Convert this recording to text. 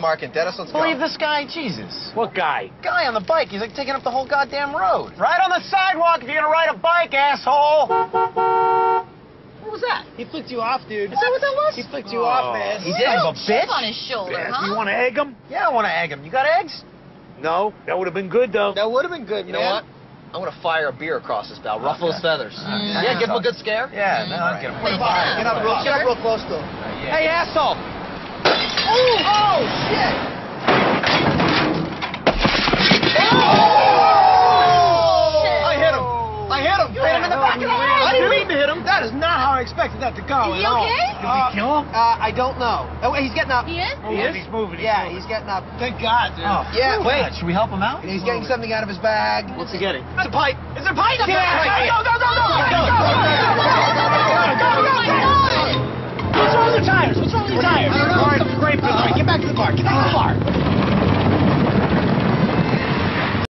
Mac and Dennis, let's go. Believe this guy, Jesus. What guy? Guy on the bike, he's like taking up the whole goddamn road. Right on the sidewalk if you're gonna ride a bike, asshole. What was that? He flicked you off, dude. Is that what that was? He flicked you off, man. He did? Little a bitch? on his shoulder, Yeah, huh? You want to egg him? Yeah, I want to egg him. You got eggs? No, that would have been good though. That would have been good, You man. know what? I'm gonna fire a beer across his bow, ruffle his feathers. Mm. Yeah, give him a good scare. Yeah, no, I'll get him. Put him. Get up real, get up real close to him. Hey, asshole! Expected that to go. Is he at all. okay? Did he kill him? Uh, I don't know. Oh, wait, he's getting up. He is? He is? He's moving. He's Yeah, moving. he's getting up. Thank God, dude. Oh. Yeah, Wait, wait. should we help him out? And he's getting something out of his bag. What's he getting? It's a pipe. It's a pipe. Yeah, No! No! No! No! Go, go, go, go, go, go, go, Oh, What's wrong with the tires? What's wrong with the tires? I don't know. All right, Get back to the car. Get back to the car.